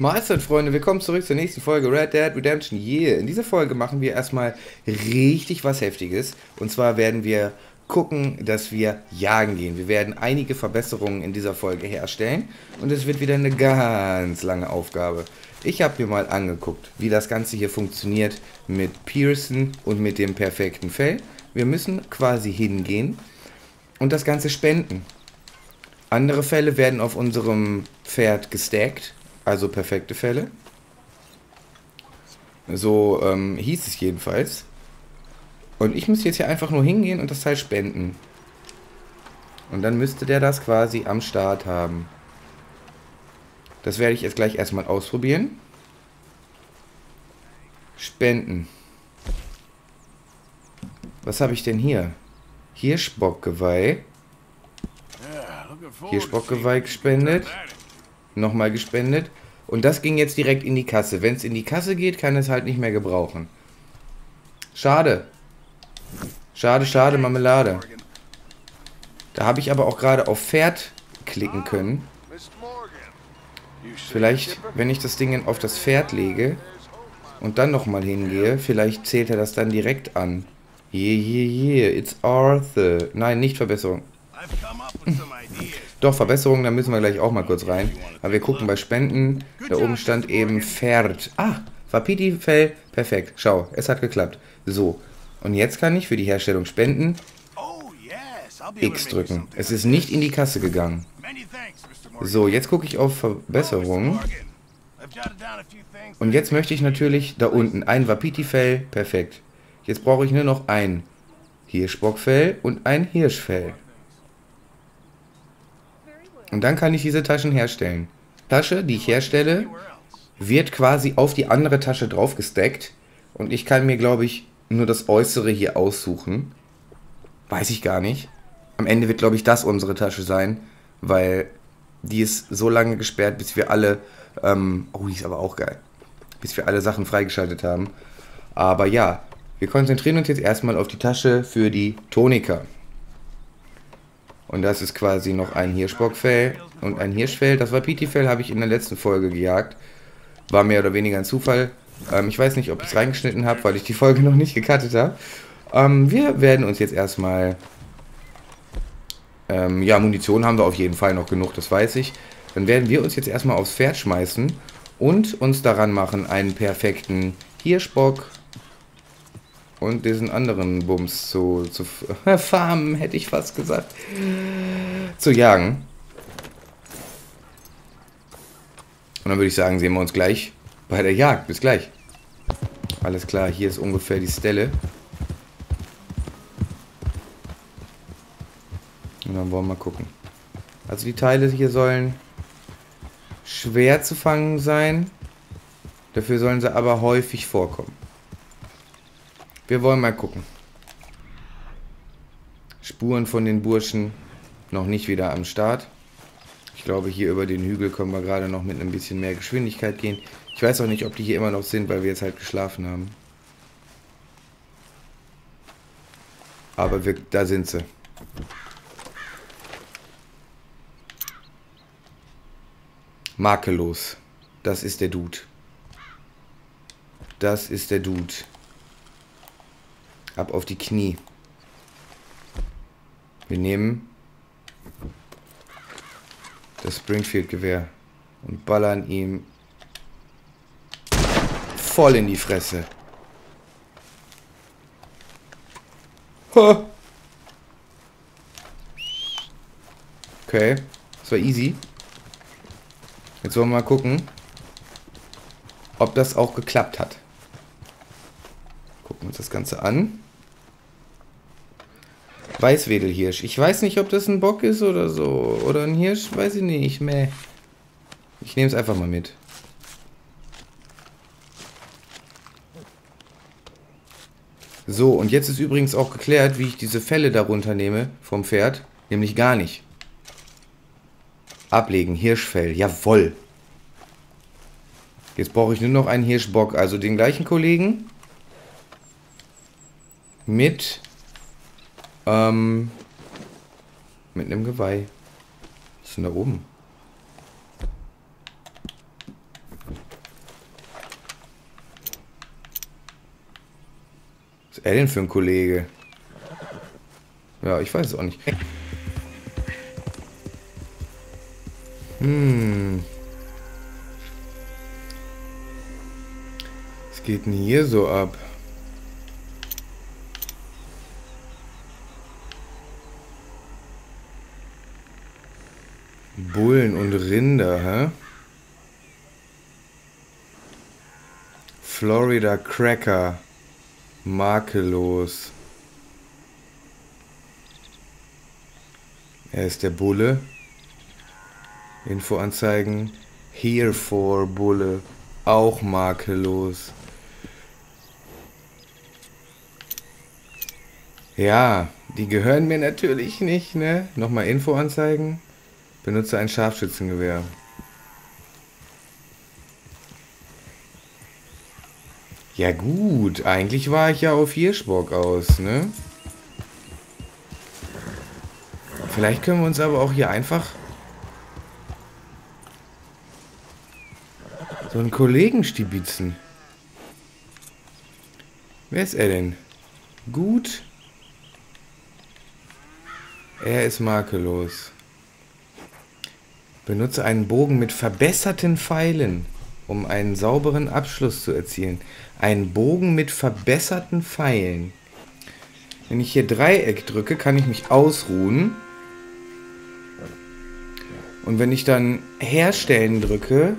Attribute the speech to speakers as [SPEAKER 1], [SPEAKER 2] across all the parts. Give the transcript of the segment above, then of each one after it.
[SPEAKER 1] Mahlzeit, Freunde, willkommen zurück zur nächsten Folge Red Dead Redemption Yeah. In dieser Folge machen wir erstmal richtig was Heftiges. Und zwar werden wir gucken, dass wir jagen gehen. Wir werden einige Verbesserungen in dieser Folge herstellen. Und es wird wieder eine ganz lange Aufgabe. Ich habe mir mal angeguckt, wie das Ganze hier funktioniert mit Pearson und mit dem perfekten Fell. Wir müssen quasi hingehen und das Ganze spenden. Andere Fälle werden auf unserem Pferd gestackt also perfekte Fälle. So ähm, hieß es jedenfalls. Und ich muss jetzt hier einfach nur hingehen und das Teil spenden. Und dann müsste der das quasi am Start haben. Das werde ich jetzt gleich erstmal ausprobieren. Spenden. Was habe ich denn hier? Hirschbockgeweih. Hirschbockgeweih gespendet nochmal gespendet. Und das ging jetzt direkt in die Kasse. Wenn es in die Kasse geht, kann es halt nicht mehr gebrauchen. Schade. Schade, schade, Marmelade. Da habe ich aber auch gerade auf Pferd klicken können. Vielleicht, wenn ich das Ding auf das Pferd lege und dann nochmal hingehe, vielleicht zählt er das dann direkt an. Yeah, yeah, yeah, it's Arthur. Nein, nicht Verbesserung. Doch, Verbesserungen, da müssen wir gleich auch mal kurz rein. Aber wir gucken bei Spenden. Da oben stand eben Pferd. Ah, Wapiti-Fell. Perfekt. Schau, es hat geklappt. So. Und jetzt kann ich für die Herstellung spenden X drücken. Es ist nicht in die Kasse gegangen. So, jetzt gucke ich auf Verbesserungen. Und jetzt möchte ich natürlich da unten ein Wapiti-Fell. Perfekt. Jetzt brauche ich nur noch ein Hirschbockfell und ein Hirschfell. Und dann kann ich diese Taschen herstellen. Tasche, die ich herstelle, wird quasi auf die andere Tasche drauf gesteckt. Und ich kann mir, glaube ich, nur das Äußere hier aussuchen. Weiß ich gar nicht. Am Ende wird, glaube ich, das unsere Tasche sein, weil die ist so lange gesperrt, bis wir alle, ähm, oh, die ist aber auch geil, bis wir alle Sachen freigeschaltet haben. Aber ja, wir konzentrieren uns jetzt erstmal auf die Tasche für die Tonika. Und das ist quasi noch ein Hirschbockfell und ein Hirschfell. Das Wapiti-Fell habe ich in der letzten Folge gejagt. War mehr oder weniger ein Zufall. Ähm, ich weiß nicht, ob ich es reingeschnitten habe, weil ich die Folge noch nicht gecuttet habe. Ähm, wir werden uns jetzt erstmal... Ähm, ja, Munition haben wir auf jeden Fall noch genug, das weiß ich. Dann werden wir uns jetzt erstmal aufs Pferd schmeißen und uns daran machen, einen perfekten Hirschbock und diesen anderen Bums zu, zu farmen, hätte ich fast gesagt, zu jagen. Und dann würde ich sagen, sehen wir uns gleich bei der Jagd. Bis gleich. Alles klar, hier ist ungefähr die Stelle. Und dann wollen wir mal gucken. Also die Teile hier sollen schwer zu fangen sein. Dafür sollen sie aber häufig vorkommen. Wir wollen mal gucken. Spuren von den Burschen noch nicht wieder am Start. Ich glaube, hier über den Hügel können wir gerade noch mit ein bisschen mehr Geschwindigkeit gehen. Ich weiß auch nicht, ob die hier immer noch sind, weil wir jetzt halt geschlafen haben. Aber wir, da sind sie. Makellos. Das ist der Dude. Das ist der Dude. Ab auf die Knie. Wir nehmen das Springfield-Gewehr und ballern ihm voll in die Fresse. Okay, das war easy. Jetzt wollen wir mal gucken, ob das auch geklappt hat. Ganze an. Weißwedelhirsch. Ich weiß nicht, ob das ein Bock ist oder so. Oder ein Hirsch, weiß ich nicht. Meh. Ich nehme es einfach mal mit. So, und jetzt ist übrigens auch geklärt, wie ich diese Felle darunter nehme vom Pferd. Nämlich gar nicht. Ablegen, Hirschfell, jawoll. Jetzt brauche ich nur noch einen Hirschbock, also den gleichen Kollegen mit ähm, mit einem Geweih. Was ist denn da oben? Was ist er denn für ein Kollege? Ja, ich weiß es auch nicht. Hm. Was geht denn hier so ab? Bullen und Rinder, hä? Florida Cracker. Makellos. Er ist der Bulle. Infoanzeigen. Here for Bulle. Auch makellos. Ja, die gehören mir natürlich nicht, ne? Nochmal Infoanzeigen. Benutze ein Scharfschützengewehr. Ja gut, eigentlich war ich ja auf Hirschbock aus, ne? Vielleicht können wir uns aber auch hier einfach so einen Kollegen stibitzen. Wer ist er denn? Gut. Er ist makellos. Benutze einen Bogen mit verbesserten Pfeilen, um einen sauberen Abschluss zu erzielen. Ein Bogen mit verbesserten Pfeilen. Wenn ich hier Dreieck drücke, kann ich mich ausruhen. Und wenn ich dann Herstellen drücke,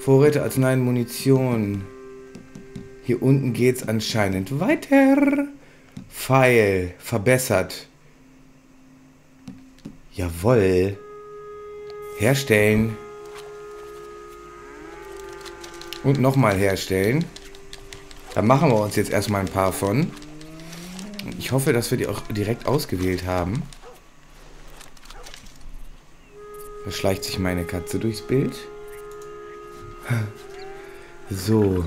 [SPEAKER 1] Vorräte, Arzneien, Munition. Hier unten geht es anscheinend weiter. Pfeil, verbessert. Jawoll. Herstellen. Und nochmal herstellen. Da machen wir uns jetzt erstmal ein paar von. Ich hoffe, dass wir die auch direkt ausgewählt haben. Da schleicht sich meine Katze durchs Bild. So.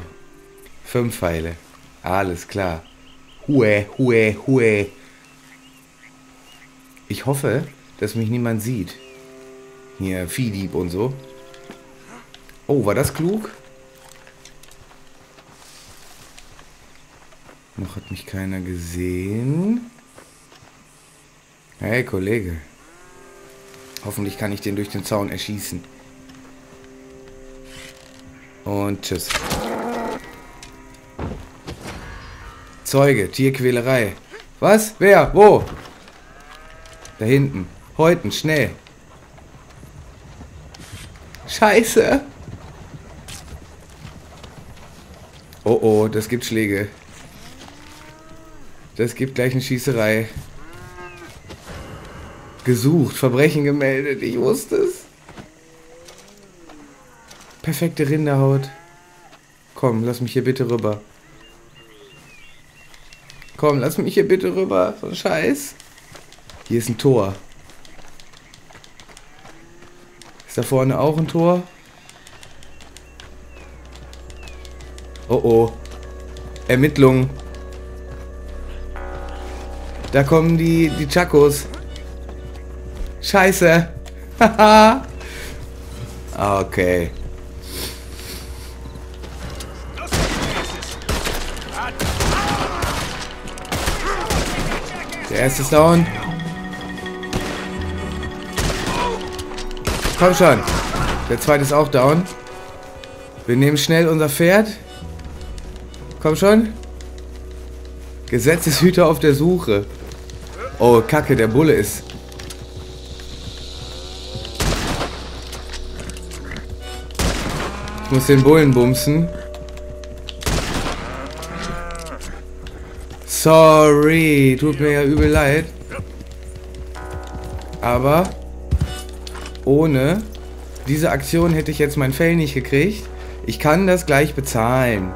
[SPEAKER 1] Fünf Pfeile. Alles klar. Hue, hue, hue. Ich hoffe, dass mich niemand sieht. Hier, Viehdieb und so. Oh, war das klug? Noch hat mich keiner gesehen. Hey, Kollege. Hoffentlich kann ich den durch den Zaun erschießen. Und tschüss. Zeuge, Tierquälerei. Was? Wer? Wo? Da hinten. Heute, schnell. Scheiße. Oh oh, das gibt Schläge. Das gibt gleich eine Schießerei. Gesucht, Verbrechen gemeldet, ich wusste es. Perfekte Rinderhaut. Komm, lass mich hier bitte rüber. Komm, lass mich hier bitte rüber. So ein Scheiß. Hier ist ein Tor. Ist da vorne auch ein Tor? Oh oh. Ermittlungen. Da kommen die, die Chakos. Scheiße. Haha. okay. Der erste ist down. Komm schon. Der zweite ist auch down. Wir nehmen schnell unser Pferd. Komm schon. Gesetzeshüter auf der Suche. Oh, Kacke, der Bulle ist... Ich muss den Bullen bumsen. Sorry, tut mir ja übel leid. Aber ohne diese Aktion hätte ich jetzt mein Fell nicht gekriegt. Ich kann das gleich bezahlen.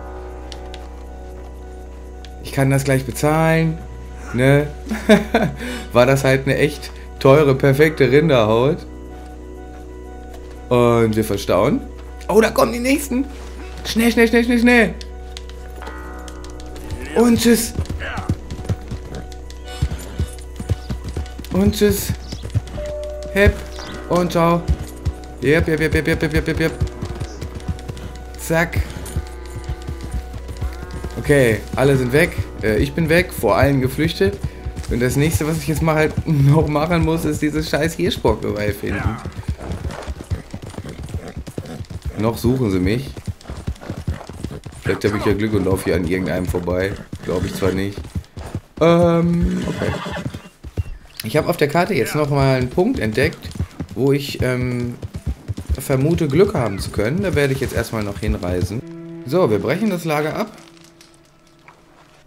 [SPEAKER 1] Ich kann das gleich bezahlen. Ne? War das halt eine echt teure, perfekte Rinderhaut. Und wir verstauen. Oh, da kommen die nächsten. Schnell, schnell, schnell, schnell, schnell. Und tschüss. Und tschüss. Hep. Und ciao. Yep, yep, yep, yep, yep, yep, yep, yep. Zack. Okay, alle sind weg. Äh, ich bin weg, vor allen geflüchtet. Und das nächste, was ich jetzt mal halt noch machen muss, ist dieses scheiß Hirschbock-Geweih finden. Noch suchen sie mich. Vielleicht habe ich ja Glück und laufe hier an irgendeinem vorbei. Glaube ich zwar nicht. Ähm, okay. Ich habe auf der Karte jetzt noch mal einen Punkt entdeckt, wo ich ähm, vermute, Glück haben zu können. Da werde ich jetzt erstmal noch hinreisen. So, wir brechen das Lager ab.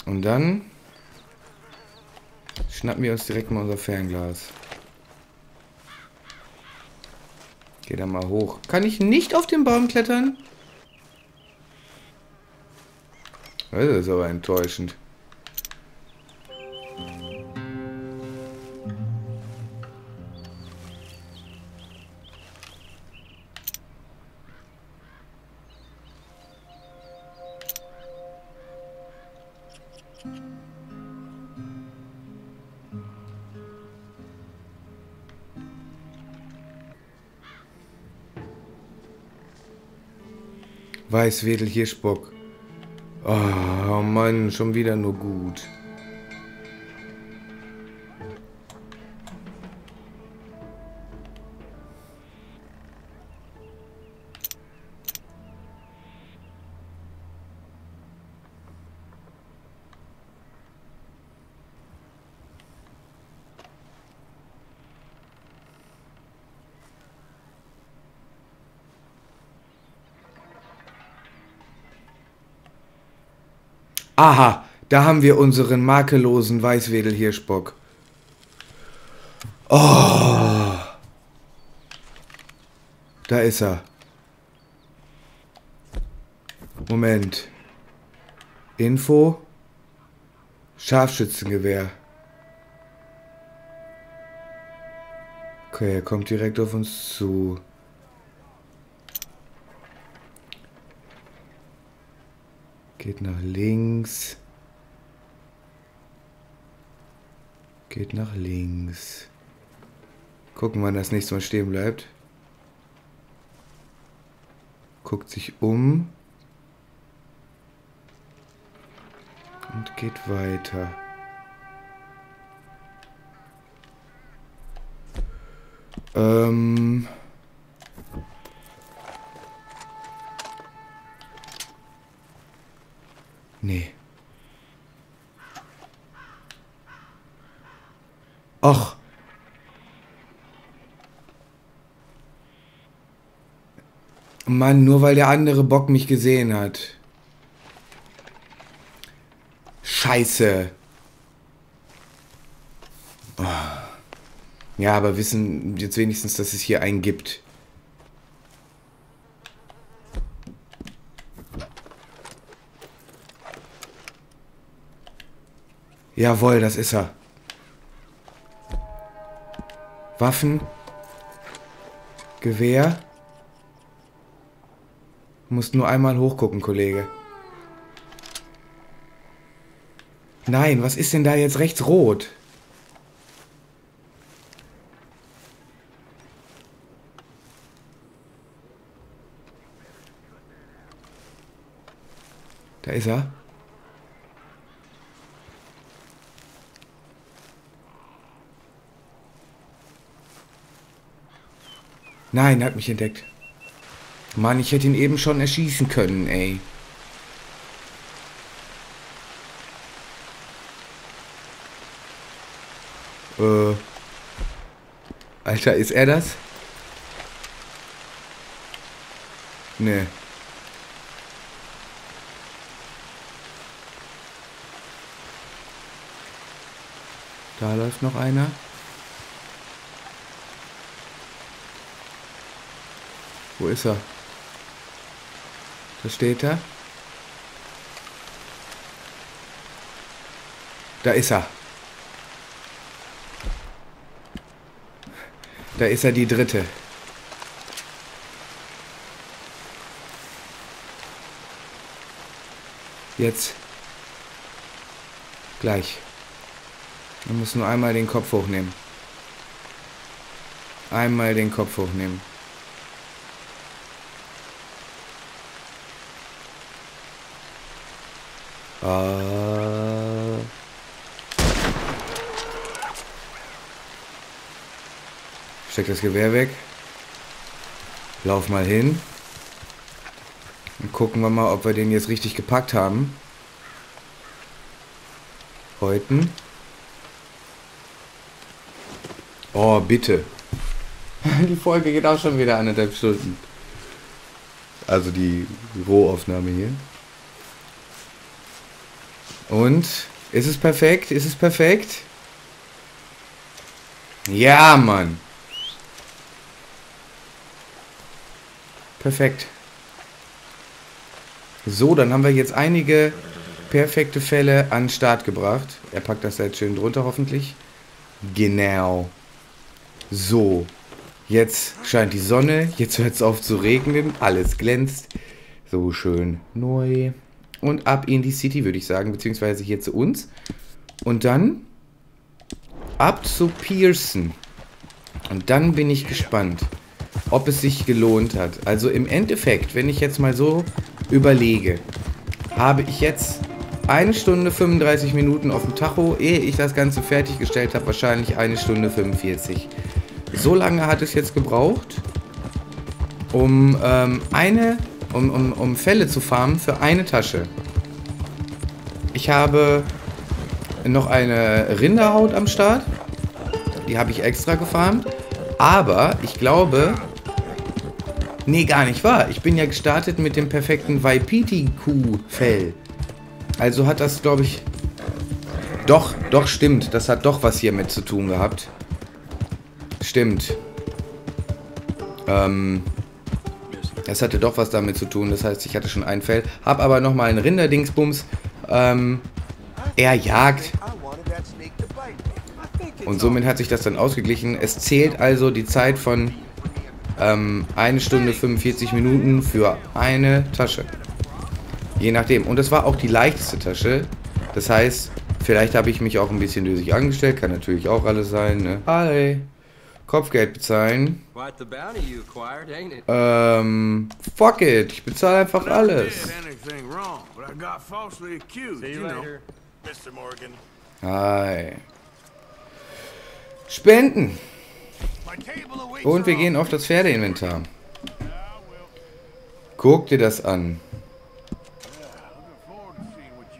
[SPEAKER 1] Und dann schnappen wir uns direkt mal unser Fernglas. Geh da mal hoch. Kann ich nicht auf den Baum klettern? Das ist aber enttäuschend. Weißwedel Hirschbock. Oh Mann, schon wieder nur gut. Aha, da haben wir unseren makellosen Weißwedelhirschbock. Oh. Da ist er. Moment. Info. Scharfschützengewehr. Okay, er kommt direkt auf uns zu. Geht nach links. Geht nach links. Gucken, wann das nächste Mal stehen bleibt. Guckt sich um. Und geht weiter. Ähm... Nee. Ach. Mann, nur weil der andere Bock mich gesehen hat. Scheiße. Oh. Ja, aber wissen jetzt wenigstens, dass es hier einen gibt. Jawohl, das ist er. Waffen. Gewehr. Du musst nur einmal hochgucken, Kollege. Nein, was ist denn da jetzt rechts rot? Da ist er. Nein, er hat mich entdeckt. Mann, ich hätte ihn eben schon erschießen können, ey. Äh. Alter, ist er das? Nee. Da läuft noch einer. Wo ist er? Da steht er. Da ist er. Da ist er die dritte. Jetzt. Gleich. Man muss nur einmal den Kopf hochnehmen. Einmal den Kopf hochnehmen. Ah. Steck das Gewehr weg. Lauf mal hin. Und gucken wir mal, ob wir den jetzt richtig gepackt haben. Häuten. Oh, bitte. Die Folge geht auch schon wieder anderthalb Stunden. Also die Rohaufnahme hier. Und? Ist es perfekt? Ist es perfekt? Ja, Mann. Perfekt. So, dann haben wir jetzt einige perfekte Fälle an den Start gebracht. Er packt das jetzt schön drunter hoffentlich. Genau. So. Jetzt scheint die Sonne. Jetzt hört es auf zu regnen. Alles glänzt. So schön neu. Und ab in die City, würde ich sagen. Beziehungsweise hier zu uns. Und dann ab zu Pearson. Und dann bin ich gespannt ob es sich gelohnt hat. Also im Endeffekt, wenn ich jetzt mal so überlege, habe ich jetzt eine Stunde 35 Minuten auf dem Tacho, ehe ich das Ganze fertiggestellt habe, wahrscheinlich eine Stunde 45. So lange hat es jetzt gebraucht, um ähm, eine, um, um, um Fälle zu farmen für eine Tasche. Ich habe noch eine Rinderhaut am Start. Die habe ich extra gefarmt. Aber ich glaube, Nee, gar nicht wahr. Ich bin ja gestartet mit dem perfekten Waipiti-Kuh-Fell. Also hat das, glaube ich... Doch, doch, stimmt. Das hat doch was hier mit zu tun gehabt. Stimmt. Ähm... Das hatte doch was damit zu tun. Das heißt, ich hatte schon ein Fell. Hab aber nochmal einen Rinderdingsbums. Ähm... Er jagt. Und somit hat sich das dann ausgeglichen. Es zählt also die Zeit von ähm, eine Stunde 45 Minuten für eine Tasche. Je nachdem. Und das war auch die leichteste Tasche. Das heißt, vielleicht habe ich mich auch ein bisschen lösig angestellt. Kann natürlich auch alles sein. Ne? Alle. Kopfgeld bezahlen. Ähm, fuck it. Ich bezahle einfach alles. Hi. Spenden. Und wir gehen auf das Pferdeinventar. Guck dir das an.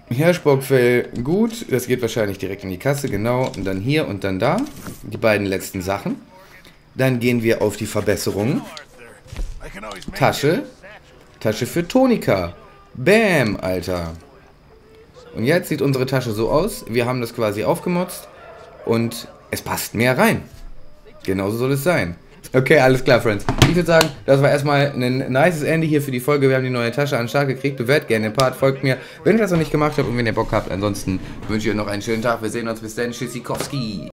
[SPEAKER 1] Hirschbockfell, gut. Das geht wahrscheinlich direkt in die Kasse, genau. Und dann hier und dann da. Die beiden letzten Sachen. Dann gehen wir auf die Verbesserungen. Tasche. Tasche für Tonika. Bam, Alter. Und jetzt sieht unsere Tasche so aus. Wir haben das quasi aufgemotzt. Und es passt mehr rein. Genauso soll es sein. Okay, alles klar, Friends. Ich würde sagen, das war erstmal ein nices Ende hier für die Folge. Wir haben die neue Tasche an den Start gekriegt. Bewertet gerne den Part, folgt mir, wenn ihr das noch nicht gemacht habt und wenn ihr Bock habt. Ansonsten wünsche ich euch noch einen schönen Tag. Wir sehen uns bis dann. Tschüssikowski.